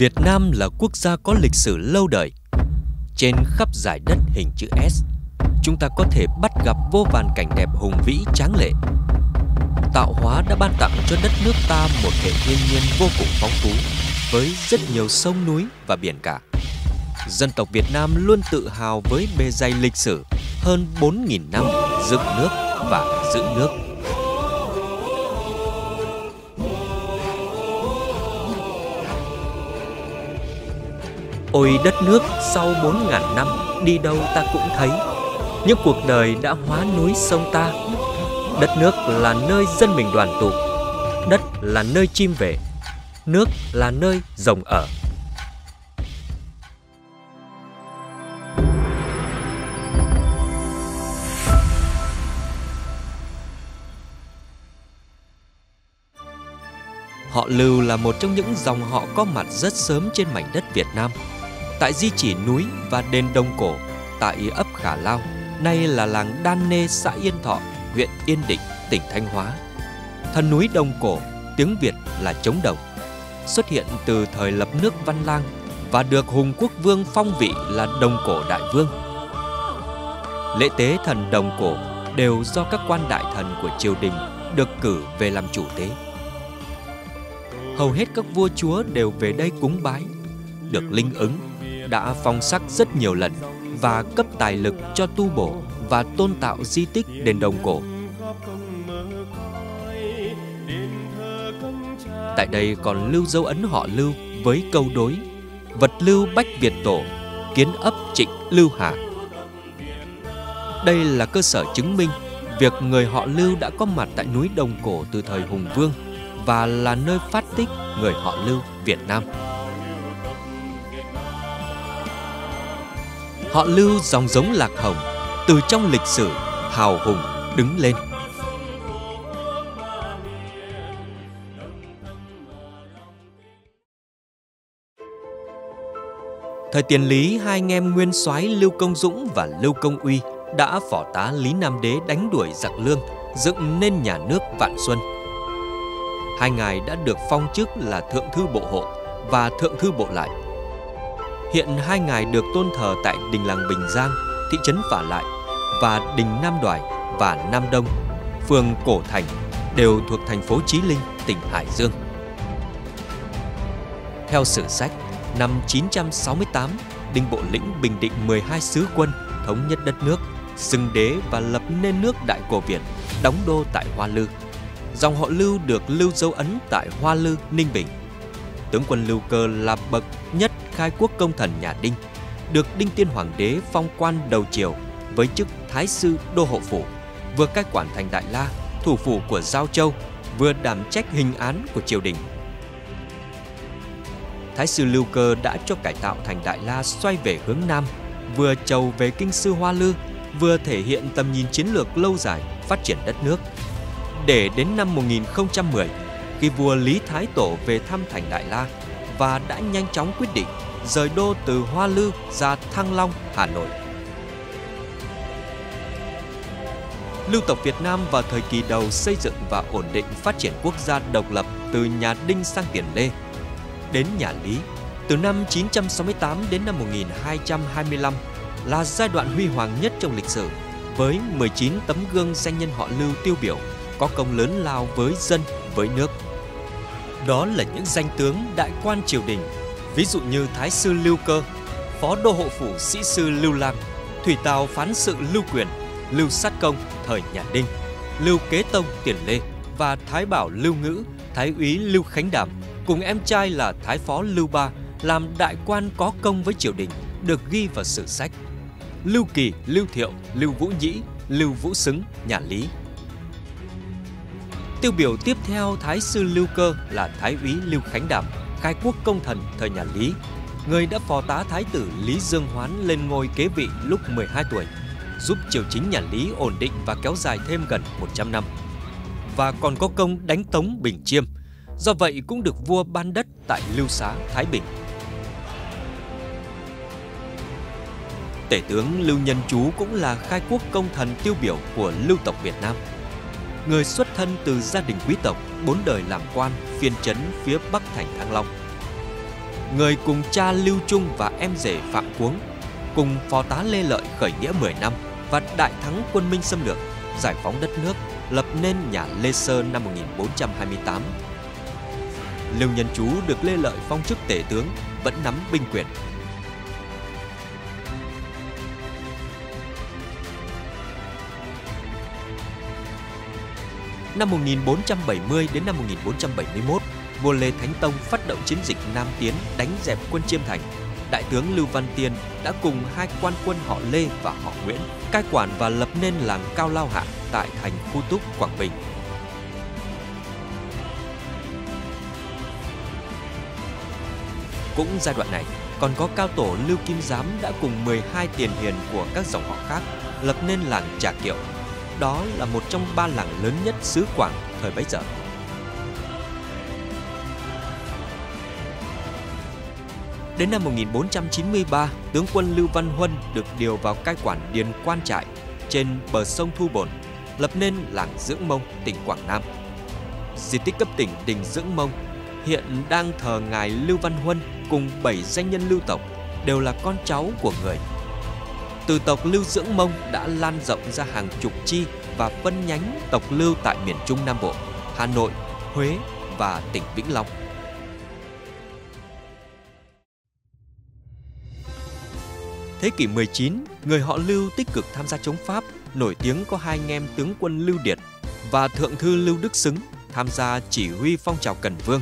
Việt Nam là quốc gia có lịch sử lâu đời. Trên khắp giải đất hình chữ S, chúng ta có thể bắt gặp vô vàn cảnh đẹp hùng vĩ tráng lệ. Tạo hóa đã ban tặng cho đất nước ta một hệ thiên nhiên vô cùng phong phú với rất nhiều sông núi và biển cả. Dân tộc Việt Nam luôn tự hào với bề dày lịch sử hơn 4.000 năm dựng nước và giữ nước. Ôi đất nước, sau bốn ngàn năm, Đi đâu ta cũng thấy. Những cuộc đời đã hóa núi sông ta. Đất nước là nơi dân mình đoàn tụ. Đất là nơi chim về. Nước là nơi rồng ở. Họ Lưu là một trong những dòng họ có mặt rất sớm trên mảnh đất Việt Nam tại di chỉ núi và đền Đông Cổ, tại ấp Khả Lao, nay là làng Đan Nê, xã Yên Thọ, huyện Yên Định, tỉnh Thanh Hóa. Thần núi Đông Cổ, tiếng Việt là Trống Đồng, xuất hiện từ thời lập nước Văn Lang và được Hùng Quốc Vương phong vị là đồng Cổ Đại Vương. Lễ tế thần Đồng Cổ đều do các quan đại thần của triều đình được cử về làm chủ tế. Hầu hết các vua chúa đều về đây cúng bái, được linh ứng đã phong sắc rất nhiều lần và cấp tài lực cho tu bổ và tôn tạo di tích đền Đồng Cổ. Tại đây còn lưu dấu ấn họ Lưu với câu đối Vật lưu Bách Việt Tổ, kiến ấp Trịnh Lưu Hà. Đây là cơ sở chứng minh việc người họ Lưu đã có mặt tại núi Đồng Cổ từ thời Hùng Vương và là nơi phát tích người họ Lưu Việt Nam. Họ lưu dòng giống lạc hồng từ trong lịch sử hào hùng đứng lên Thời tiền Lý, hai anh em nguyên soái Lưu Công Dũng và Lưu Công Uy đã phỏ tá Lý Nam Đế đánh đuổi giặc lương, dựng nên nhà nước Vạn Xuân. Hai ngài đã được phong chức là Thượng Thư Bộ Hộ và Thượng Thư Bộ Lại Hiện hai ngài được tôn thờ tại đình làng Bình Giang, thị trấn Phả Lại và đình Nam Đoài và Nam Đông, phường Cổ Thành đều thuộc thành phố Chí Linh, tỉnh Hải Dương. Theo sử sách, năm 968, Đinh Bộ Lĩnh bình định 12 sứ quân thống nhất đất nước, xưng đế và lập nên nước Đại Cổ Việt, đóng đô tại Hoa Lư. Dòng họ Lưu được lưu dấu ấn tại Hoa Lư, Ninh Bình. Tướng quân Lưu Cơ là bậc nhất khai quốc công thần nhà Đinh, được Đinh Tiên Hoàng đế phong quan đầu triều với chức Thái sư Đô Hộ Phủ, vừa cai quản thành Đại La, thủ phủ của Giao Châu, vừa đảm trách hình án của triều đình. Thái sư Lưu Cơ đã cho cải tạo thành Đại La xoay về hướng Nam, vừa trầu về kinh sư Hoa Lư, vừa thể hiện tầm nhìn chiến lược lâu dài phát triển đất nước. Để đến năm 1010, khi vua Lý Thái Tổ về thăm thành Đại La và đã nhanh chóng quyết định rời đô từ Hoa Lư ra Thăng Long, Hà Nội. Lưu tộc Việt Nam vào thời kỳ đầu xây dựng và ổn định phát triển quốc gia độc lập từ nhà Đinh sang Tiền Lê. Đến nhà Lý, từ năm 968 đến năm 1225 là giai đoạn huy hoàng nhất trong lịch sử, với 19 tấm gương danh nhân họ Lưu tiêu biểu, có công lớn lao với dân, với nước. Đó là những danh tướng đại quan triều đình ví dụ như Thái sư Lưu Cơ, Phó Đô hộ phủ sĩ sư Lưu lang, Thủy Tào phán sự Lưu Quyền, Lưu Sát Công thời nhà Đinh, Lưu Kế Tông tiền Lê và Thái Bảo Lưu Ngữ, Thái úy Lưu Khánh Đàm cùng em trai là Thái Phó Lưu Ba làm đại quan có công với triều đình được ghi vào sử sách. Lưu Kỳ, Lưu Thiệu, Lưu Vũ Nhĩ, Lưu Vũ Xứng, nhà Lý. Tiêu biểu tiếp theo Thái sư Lưu Cơ là Thái úy Lưu Khánh Đàm, khai quốc công thần thời nhà Lý, người đã phò tá thái tử Lý Dương Hoán lên ngôi kế vị lúc 12 tuổi, giúp triều chính nhà Lý ổn định và kéo dài thêm gần 100 năm. Và còn có công đánh tống Bình Chiêm, do vậy cũng được vua ban đất tại Lưu Xá, Thái Bình. Tể tướng Lưu Nhân Chú cũng là khai quốc công thần tiêu biểu của lưu tộc Việt Nam. Người xuất thân từ gia đình quý tộc, bốn đời làm quan, phiên trấn phía bắc thành Thăng Long. người cùng cha Lưu Trung và em rể Phạm Cuống, cùng phó tá Lê Lợi khởi nghĩa 10 năm và đại thắng quân Minh xâm lược, giải phóng đất nước, lập nên nhà Lê Sơ năm 1428. Lưu Nhân Chú được Lê Lợi phong chức tể tướng, vẫn nắm binh quyền. Năm 1470 đến năm 1471, vua Lê Thánh Tông phát động chiến dịch Nam Tiến đánh dẹp quân Chiêm Thành. Đại tướng Lưu Văn Tiên đã cùng hai quan quân họ Lê và họ Nguyễn cai quản và lập nên làng Cao Lao Hạ tại thành Khu Túc, Quảng Bình. Cũng giai đoạn này, còn có cao tổ Lưu Kim Giám đã cùng 12 tiền hiền của các dòng họ khác lập nên làng Trà Kiệu. Đó là một trong ba làng lớn nhất xứ Quảng thời bấy giờ. Đến năm 1493, tướng quân Lưu Văn Huân được điều vào cai quản Điền Quan Trại trên bờ sông Thu Bồn, lập nên làng Dưỡng Mông, tỉnh Quảng Nam. Di tích cấp tỉnh Đình Dưỡng Mông hiện đang thờ ngài Lưu Văn Huân cùng bảy danh nhân lưu tộc đều là con cháu của người. Từ tộc Lưu Dưỡng Mông đã lan rộng ra hàng chục chi và phân nhánh tộc Lưu tại miền Trung Nam Bộ, Hà Nội, Huế và tỉnh Vĩnh Long. Thế kỷ 19, người họ Lưu tích cực tham gia chống Pháp, nổi tiếng có hai anh em tướng quân Lưu Điệt và thượng thư Lưu Đức Xứng tham gia chỉ huy phong trào Cần Vương.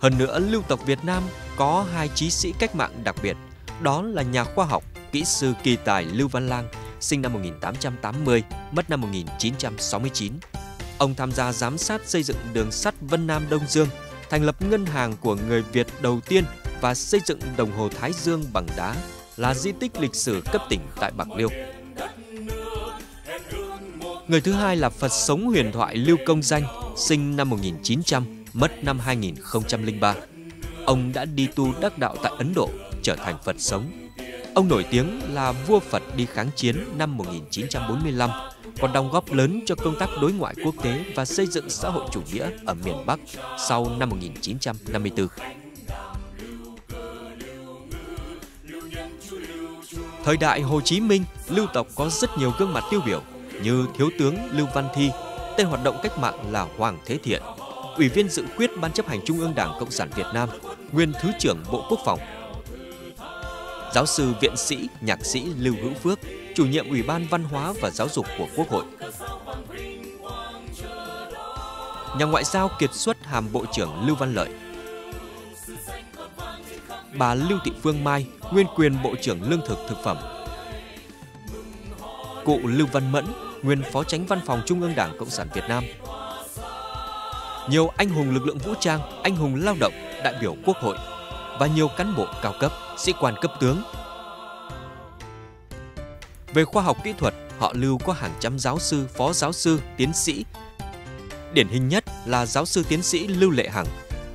Hơn nữa, lưu tộc Việt Nam có hai chí sĩ cách mạng đặc biệt, đó là nhà khoa học, kỹ sư kỳ tài Lưu Văn Lang, sinh năm 1880, mất năm 1969. Ông tham gia giám sát xây dựng đường sắt Vân Nam Đông Dương, thành lập ngân hàng của người Việt đầu tiên và xây dựng đồng hồ Thái Dương bằng đá là di tích lịch sử cấp tỉnh tại Bạc Liêu. Người thứ hai là Phật sống huyền thoại Lưu Công Danh, sinh năm 1900, mất năm 2003. Ông đã đi tu đắc đạo tại Ấn Độ, trở thành Phật sống. Ông nổi tiếng là vua Phật đi kháng chiến năm 1945, còn đóng góp lớn cho công tác đối ngoại quốc tế và xây dựng xã hội chủ nghĩa ở miền Bắc sau năm 1954. Thời đại Hồ Chí Minh, lưu tộc có rất nhiều gương mặt tiêu biểu như Thiếu tướng Lưu Văn Thi, tên hoạt động cách mạng là Hoàng Thế Thiện, Ủy viên dự khuyết Ban chấp hành Trung ương Đảng Cộng sản Việt Nam, nguyên Thứ trưởng Bộ Quốc phòng. Giáo sư viện sĩ, nhạc sĩ Lưu Hữu Phước, chủ nhiệm Ủy ban Văn hóa và Giáo dục của Quốc hội. Nhà ngoại giao kiệt xuất hàm Bộ trưởng Lưu Văn Lợi. Bà Lưu Thị Phương Mai, nguyên quyền Bộ trưởng Lương thực Thực phẩm. Cụ Lưu Văn Mẫn, nguyên Phó Tránh Văn phòng Trung ương Đảng Cộng sản Việt Nam. Nhiều anh hùng lực lượng vũ trang, anh hùng lao động, đại biểu quốc hội và nhiều cán bộ cao cấp, sĩ quan cấp tướng. Về khoa học kỹ thuật, họ Lưu có hàng trăm giáo sư, phó giáo sư, tiến sĩ. Điển hình nhất là giáo sư tiến sĩ Lưu Lệ Hằng.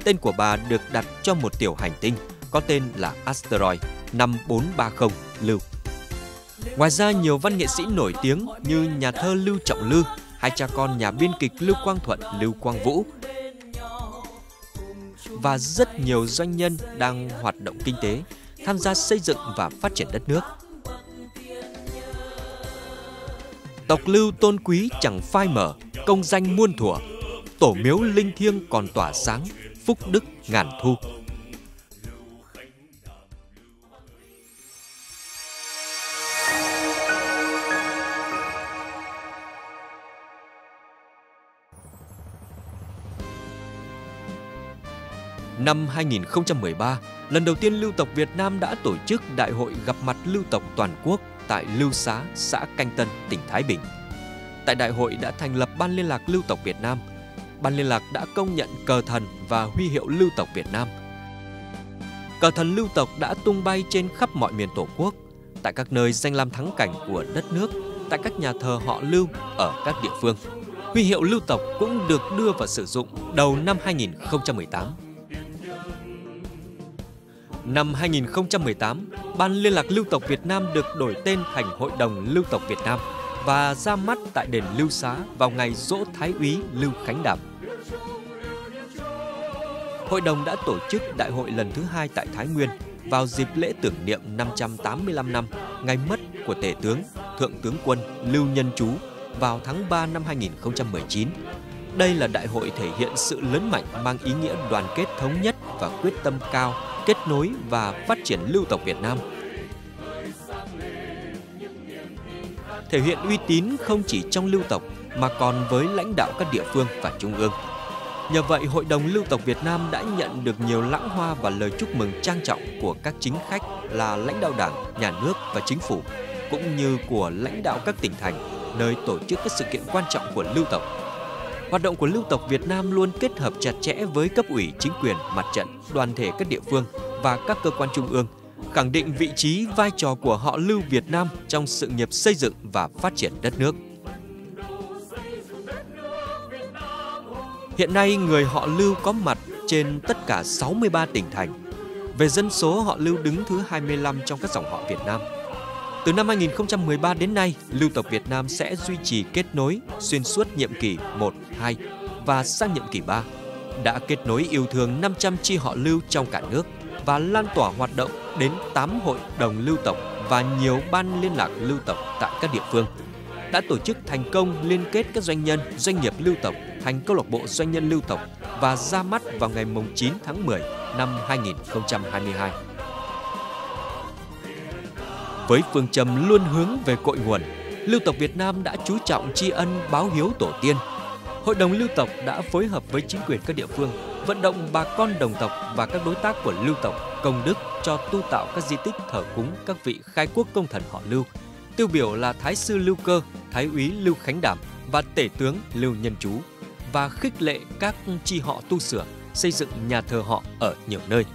Tên của bà được đặt cho một tiểu hành tinh có tên là Asteroid 5430 Lưu. Ngoài ra, nhiều văn nghệ sĩ nổi tiếng như nhà thơ Lưu Trọng Lư, hai cha con nhà biên kịch Lưu Quang Thuận, Lưu Quang Vũ và rất nhiều doanh nhân đang hoạt động kinh tế, tham gia xây dựng và phát triển đất nước. Tộc Lưu tôn quý chẳng phai mở, công danh muôn thuở, tổ miếu linh thiêng còn tỏa sáng, phúc đức ngàn thu. Năm 2013, lần đầu tiên lưu tộc Việt Nam đã tổ chức Đại hội gặp mặt lưu tộc toàn quốc tại Lưu Xá, xã Canh Tân, tỉnh Thái Bình. Tại đại hội đã thành lập Ban liên lạc lưu tộc Việt Nam. Ban liên lạc đã công nhận cờ thần và huy hiệu lưu tộc Việt Nam. Cờ thần lưu tộc đã tung bay trên khắp mọi miền Tổ quốc, tại các nơi danh lam thắng cảnh của đất nước, tại các nhà thờ họ Lưu ở các địa phương. Huy hiệu lưu tộc cũng được đưa vào sử dụng đầu năm 2018. Năm 2018, Ban Liên lạc Lưu tộc Việt Nam được đổi tên thành Hội đồng Lưu tộc Việt Nam và ra mắt tại đền Lưu Xá vào ngày dỗ Thái úy Lưu Khánh Đàm. Hội đồng đã tổ chức đại hội lần thứ hai tại Thái Nguyên vào dịp lễ tưởng niệm 585 năm ngày mất của Tể tướng, Thượng tướng quân Lưu Nhân Chú vào tháng 3 năm 2019. Đây là đại hội thể hiện sự lớn mạnh mang ý nghĩa đoàn kết thống nhất và quyết tâm cao, kết nối và phát triển lưu tộc Việt Nam. Thể hiện uy tín không chỉ trong lưu tộc mà còn với lãnh đạo các địa phương và trung ương. Nhờ vậy, Hội đồng Lưu tộc Việt Nam đã nhận được nhiều lãng hoa và lời chúc mừng trang trọng của các chính khách là lãnh đạo đảng, nhà nước và chính phủ, cũng như của lãnh đạo các tỉnh thành, nơi tổ chức các sự kiện quan trọng của lưu tộc. Hoạt động của lưu tộc Việt Nam luôn kết hợp chặt chẽ với cấp ủy, chính quyền, mặt trận, đoàn thể các địa phương và các cơ quan trung ương, khẳng định vị trí, vai trò của họ lưu Việt Nam trong sự nghiệp xây dựng và phát triển đất nước. Hiện nay, người họ Lưu có mặt trên tất cả 63 tỉnh thành. Về dân số, họ Lưu đứng thứ 25 trong các dòng họ Việt Nam. Từ năm 2013 đến nay, Lưu tộc Việt Nam sẽ duy trì kết nối xuyên suốt nhiệm kỳ 1, 2 và sang nhiệm kỳ 3. Đã kết nối yêu thương 500 chi họ Lưu trong cả nước và lan tỏa hoạt động đến 8 hội đồng lưu tộc và nhiều ban liên lạc lưu tộc tại các địa phương. Đã tổ chức thành công liên kết các doanh nhân, doanh nghiệp lưu tộc thành câu lạc bộ doanh nhân lưu tộc và ra mắt vào ngày 9 tháng 10 năm 2022. Với phương châm luôn hướng về cội nguồn, Lưu tộc Việt Nam đã chú trọng tri ân báo hiếu tổ tiên. Hội đồng lưu tộc đã phối hợp với chính quyền các địa phương vận động bà con đồng tộc và các đối tác của lưu tộc công đức cho tu tạo các di tích thờ cúng các vị khai quốc công thần họ Lưu. Tiêu biểu là Thái sư Lưu Cơ, Thái úy Lưu Khánh Đảm và Tể tướng Lưu Nhân Chú và khích lệ các chi họ tu sửa, xây dựng nhà thờ họ ở nhiều nơi.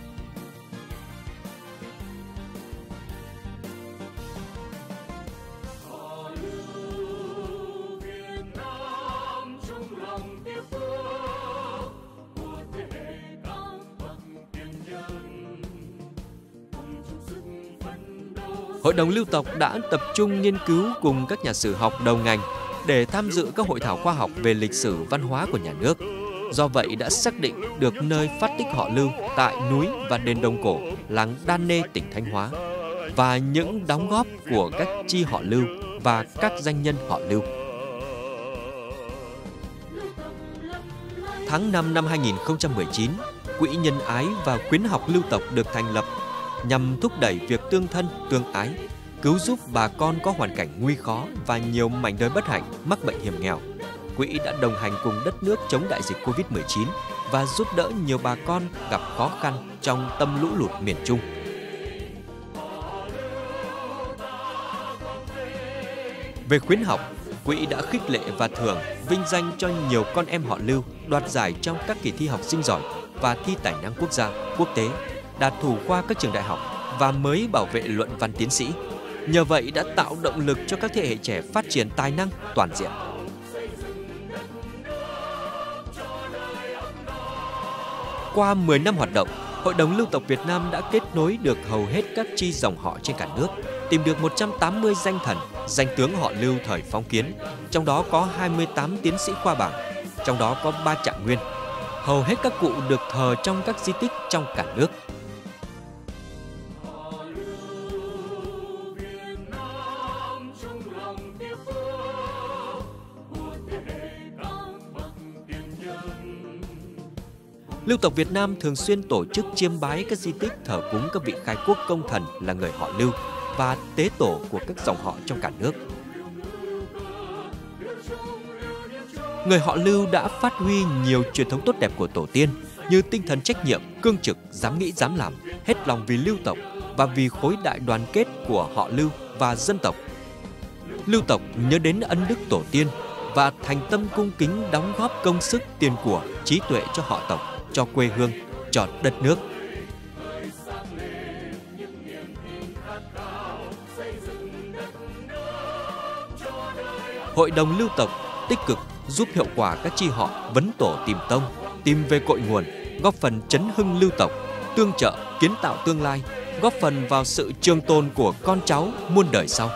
Hội đồng lưu tộc đã tập trung nghiên cứu cùng các nhà sử học đầu ngành để tham dự các hội thảo khoa học về lịch sử văn hóa của nhà nước. Do vậy đã xác định được nơi phát tích họ Lưu tại núi và đền Đông Cổ, làng Đan Nê, tỉnh Thanh Hóa và những đóng góp của các chi họ Lưu và các danh nhân họ Lưu. Tháng 5 năm 2019, Quỹ Nhân Ái và Khuyến học Lưu tộc được thành lập nhằm thúc đẩy việc tương thân, tương ái cứu giúp bà con có hoàn cảnh nguy khó và nhiều mảnh đời bất hạnh mắc bệnh hiểm nghèo. Quỹ đã đồng hành cùng đất nước chống đại dịch Covid-19 và giúp đỡ nhiều bà con gặp khó khăn trong tâm lũ lụt miền Trung. Về khuyến học, Quỹ đã khích lệ và thưởng, vinh danh cho nhiều con em họ Lưu đoạt giải trong các kỳ thi học sinh giỏi và thi tài năng quốc gia, quốc tế, đạt thủ khoa các trường đại học và mới bảo vệ luận văn tiến sĩ. Nhờ vậy đã tạo động lực cho các thế hệ trẻ phát triển tài năng toàn diện. Qua 10 năm hoạt động, Hội đồng Lưu tộc Việt Nam đã kết nối được hầu hết các chi dòng họ trên cả nước, tìm được 180 danh thần, danh tướng họ Lưu thời phong kiến, trong đó có 28 tiến sĩ khoa bảng, trong đó có 3 trạng nguyên. Hầu hết các cụ được thờ trong các di tích trong cả nước Lưu tộc Việt Nam thường xuyên tổ chức chiêm bái các di tích thờ cúng các vị khai quốc công thần là người họ Lưu và tế tổ của các dòng họ trong cả nước. Người họ Lưu đã phát huy nhiều truyền thống tốt đẹp của tổ tiên như tinh thần trách nhiệm, cương trực, dám nghĩ dám làm, hết lòng vì lưu tộc và vì khối đại đoàn kết của họ Lưu và dân tộc. Lưu tộc nhớ đến ân đức tổ tiên và thành tâm cung kính đóng góp công sức tiền của trí tuệ cho họ tộc cho quê hương, cho đất nước. Hội đồng lưu tộc tích cực giúp hiệu quả các chi họ vấn tổ tìm tông, tìm về cội nguồn, góp phần chấn hưng lưu tộc, tương trợ, kiến tạo tương lai, góp phần vào sự trường tồn của con cháu muôn đời sau.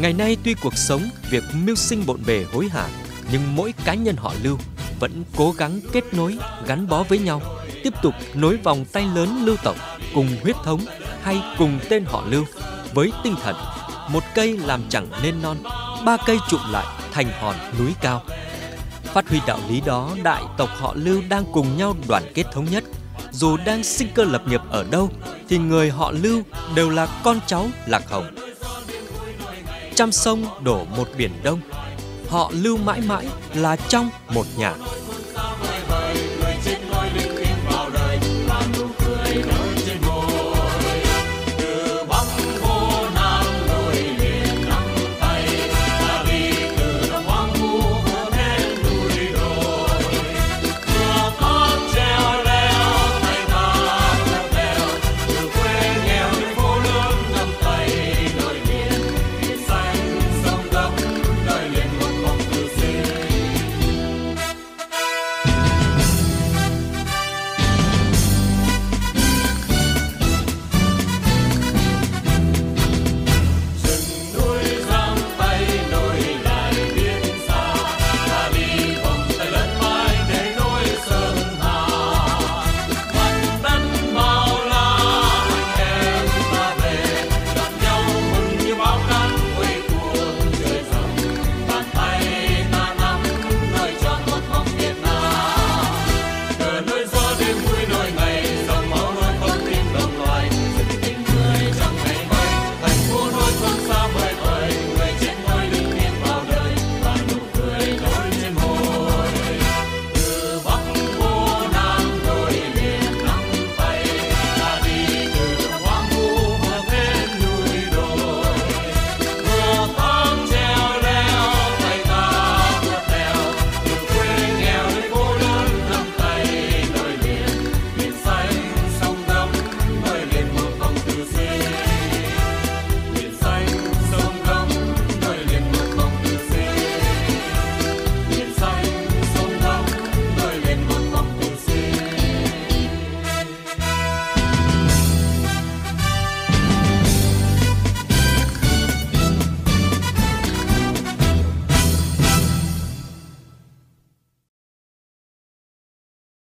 Ngày nay tuy cuộc sống, việc mưu sinh bộn bề hối hả, nhưng mỗi cá nhân họ Lưu vẫn cố gắng kết nối, gắn bó với nhau, tiếp tục nối vòng tay lớn lưu tộc cùng huyết thống hay cùng tên họ Lưu với tinh thần một cây làm chẳng nên non, ba cây trụ lại thành hòn núi cao. Phát huy đạo lý đó, đại tộc họ Lưu đang cùng nhau đoàn kết thống nhất. Dù đang sinh cơ lập nghiệp ở đâu, thì người họ Lưu đều là con cháu Lạc Hồng. Trăm sông đổ một biển đông, họ Lưu mãi mãi là trong một nhà.